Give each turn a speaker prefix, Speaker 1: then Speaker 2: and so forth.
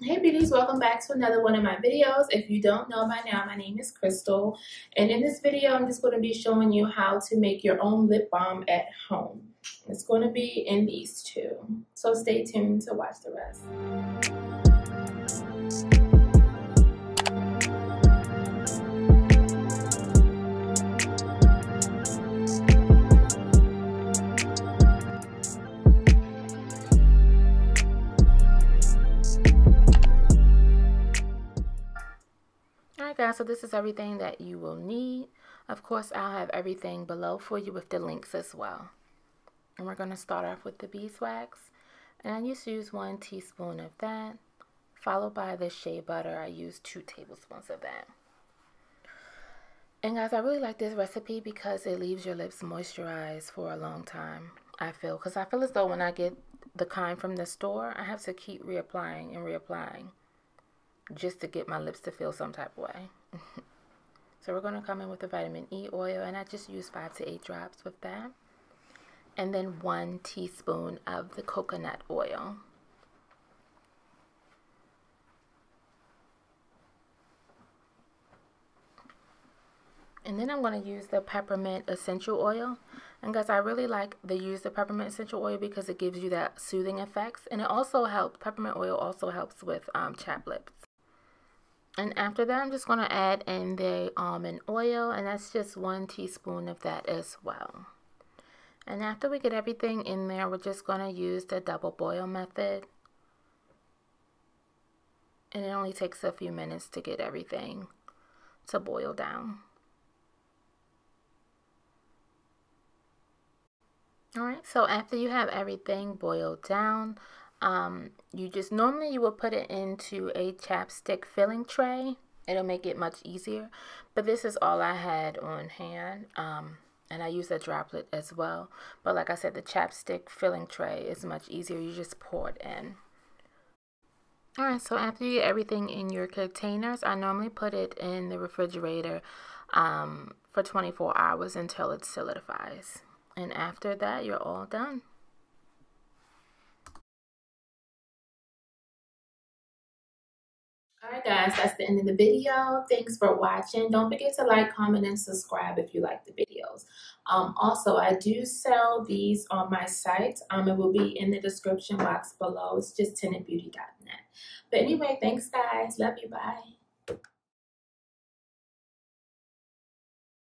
Speaker 1: Hey beauties, welcome back to another one of my videos. If you don't know by now, my name is Crystal. And in this video, I'm just going to be showing you how to make your own lip balm at home. It's going to be in these two. So stay tuned to watch the rest. Guys, so this is everything that you will need. Of course, I'll have everything below for you with the links as well. And we're going to start off with the beeswax. And I to use one teaspoon of that, followed by the shea butter. I use two tablespoons of that. And guys, I really like this recipe because it leaves your lips moisturized for a long time, I feel. Because I feel as though when I get the kind from the store, I have to keep reapplying and reapplying just to get my lips to feel some type of way. so we're going to come in with the vitamin E oil and I just use 5 to 8 drops with that. And then 1 teaspoon of the coconut oil. And then I'm going to use the peppermint essential oil. And guys, I really like the use the peppermint essential oil because it gives you that soothing effects. And it also helps, peppermint oil also helps with um, chapped lips. And after that, I'm just going to add in the almond oil, and that's just one teaspoon of that as well. And after we get everything in there, we're just going to use the double boil method. And it only takes a few minutes to get everything to boil down. Alright, so after you have everything boiled down, um, you just normally you will put it into a chapstick filling tray. It'll make it much easier. But this is all I had on hand. Um, and I use a droplet as well. But like I said, the chapstick filling tray is much easier. You just pour it in. Alright, so after you get everything in your containers, I normally put it in the refrigerator um, for 24 hours until it solidifies. And after that, you're all done. Alright guys, that's the end of the video. Thanks for watching. Don't forget to like, comment, and subscribe if you like the videos. Um, also, I do sell these on my site. Um, it will be in the description box below. It's just tintedbeauty.net. But anyway, thanks guys. Love you. Bye.